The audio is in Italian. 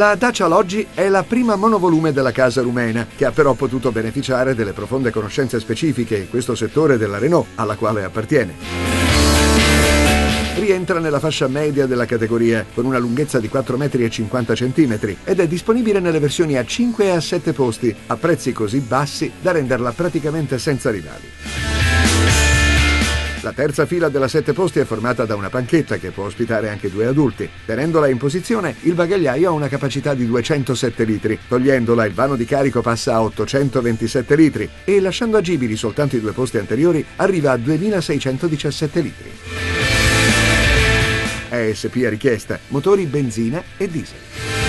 La Dacia Loggi è la prima monovolume della casa rumena, che ha però potuto beneficiare delle profonde conoscenze specifiche in questo settore della Renault, alla quale appartiene. Rientra nella fascia media della categoria, con una lunghezza di 4,50 m ed è disponibile nelle versioni a 5 e a 7 posti, a prezzi così bassi da renderla praticamente senza rivali. La terza fila della sette posti è formata da una panchetta che può ospitare anche due adulti. Tenendola in posizione, il bagagliaio ha una capacità di 207 litri. Togliendola, il vano di carico passa a 827 litri e lasciando agibili soltanto i due posti anteriori, arriva a 2617 litri. ESP a richiesta, motori benzina e diesel.